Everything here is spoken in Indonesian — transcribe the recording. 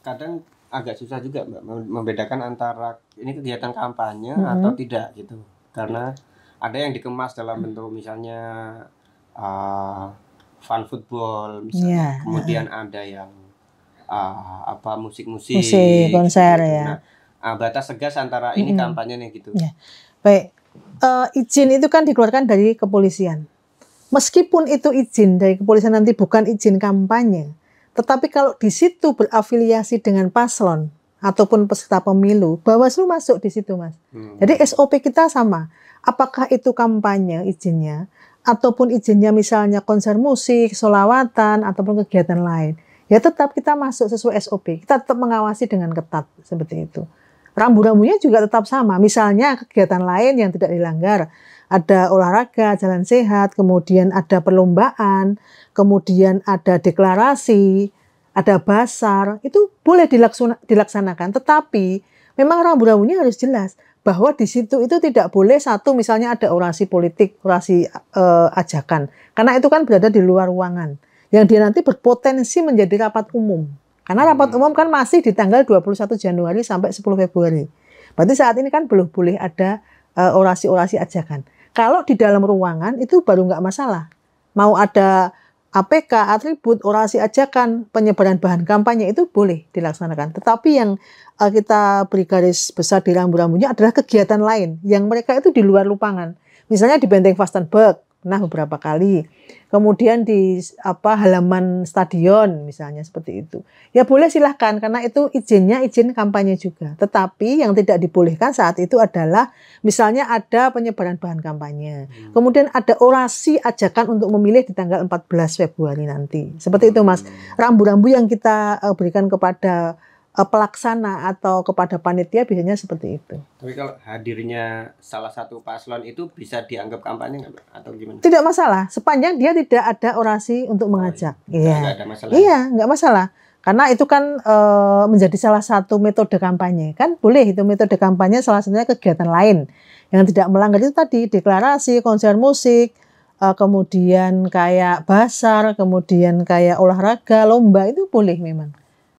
kadang agak susah juga mbak mem- membedakan antara ini kegiatan kampanye Mhm. atau tidak gitu karena ada yang dikemas dalam bentuk misalnya uh, fun football misalnya Iya. kemudian ada yang uh, apa musik-musik Musik, konser, gitu. ya. Nah, uh, batas tegas antara ini kampanye nih gitu Ya. Baik, Eh, izin itu kan dikeluarkan dari kepolisian. Meskipun itu izin dari kepolisian nanti bukan izin kampanye, tetapi kalau di situ berafiliasi dengan paslon ataupun peserta pemilu, Bawaslu masuk di situ, Mas. Hmm. Jadi SOP kita sama. Apakah itu kampanye izinnya ataupun izinnya misalnya konser musik, solawatan ataupun kegiatan lain. Ya tetap kita masuk sesuai SOP. Kita tetap mengawasi dengan ketat seperti itu. Rambu-rambunya juga tetap sama. Misalnya kegiatan lain yang tidak dilanggar. Ada olahraga, jalan sehat, kemudian ada perlombaan, kemudian ada deklarasi, ada basar. Itu boleh dilaksanakan. Tetapi memang rambu-rambunya harus jelas bahwa di situ itu tidak boleh satu misalnya ada orasi politik, orasi eh, ajakan. Karena itu kan berada di luar ruangan. Yang dia nanti berpotensi menjadi rapat umum. Karena rapat Hmm. umum kan masih di tanggal 21 Januari sampai 10 Februari. Berarti saat ini kan belum boleh ada eh, orasi-orasi ajakan. Kalau di dalam ruangan itu baru nggak masalah. Mau ada APK, atribut, orasi ajakan, penyebaran bahan kampanye itu boleh dilaksanakan. Tetapi yang eh, kita beri garis besar di rambu-rambunya adalah kegiatan lain yang mereka itu di luar lupangan. Misalnya di Benteng Vastenburg, nah beberapa kali. Kemudian di apa halaman stadion misalnya seperti itu. Ya boleh silahkan karena itu izinnya izin kampanye juga. Tetapi yang tidak dibolehkan saat itu adalah misalnya ada penyebaran bahan kampanye. Hmm. Kemudian ada orasi ajakan untuk memilih di tanggal 14 Februari nanti. Seperti itu Mas. Hmm. Rambu-rambu yang kita eh, berikan kepada pelaksana atau kepada panitia biasanya seperti itu. Tapi kalau hadirnya salah satu paslon itu bisa dianggap kampanye nggak atau gimana? Tidak masalah sepanjang dia tidak ada orasi untuk mengajak. Iya. Nggak ada masalah. Iya, nggak masalah. Karena itu kan eh, menjadi salah satu metode kampanye. Kan boleh itu metode kampanye salah satunya kegiatan lain yang tidak melanggar itu tadi deklarasi, konser musik, eh, kemudian kayak basar, kemudian kayak olahraga, lomba itu boleh memang.